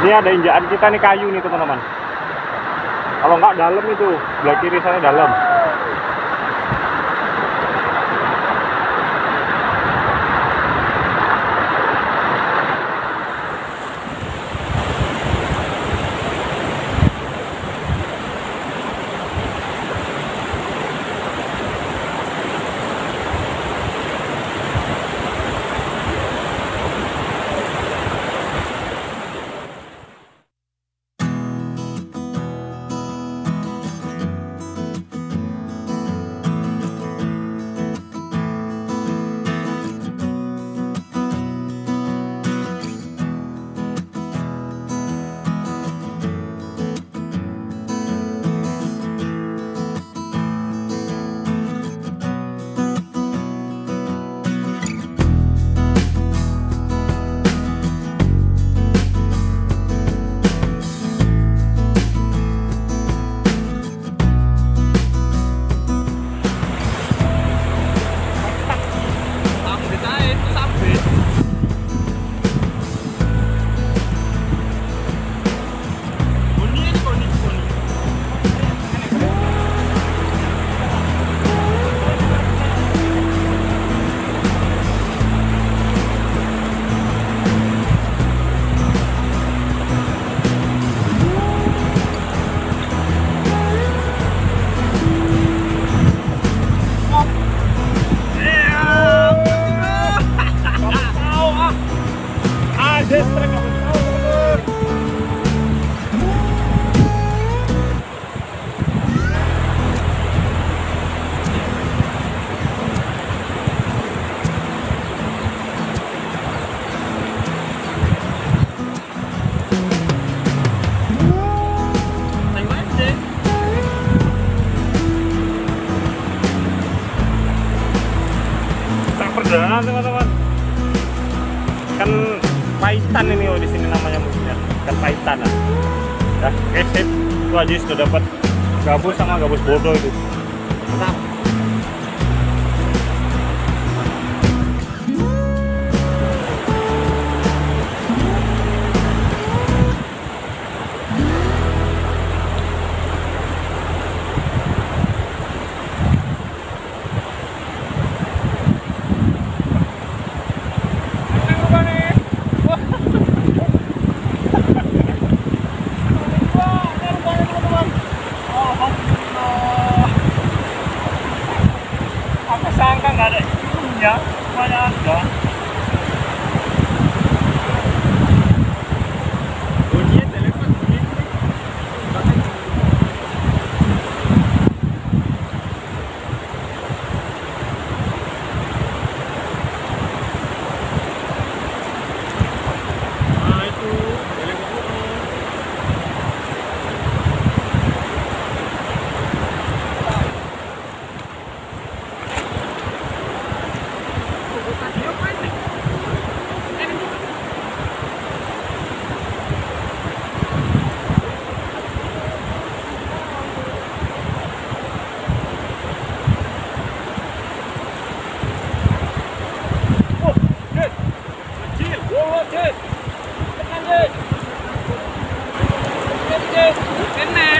ini ada injakan kita nih kayu nih teman-teman. Kalau nggak dalam itu belah kiri sana dalam. kaitan lah. Ya, kesip. Itu aja sudah dapat gabus sama gabus bodoh itu. Kenapa? in there.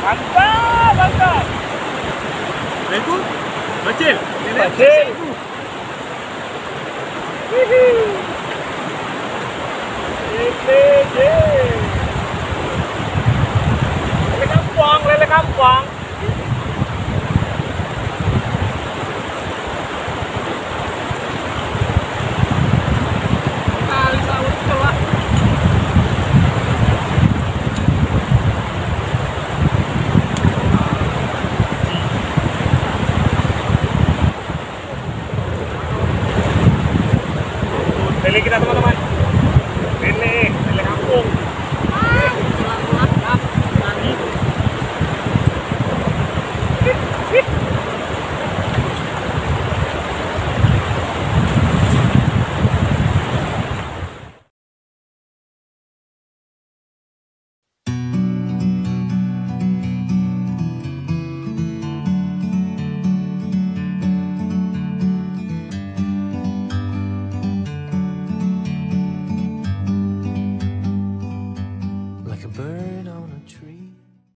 Mantap, mantap. Lepas tu, macil. je. Lele kampung, lele kampung. लेकिन अब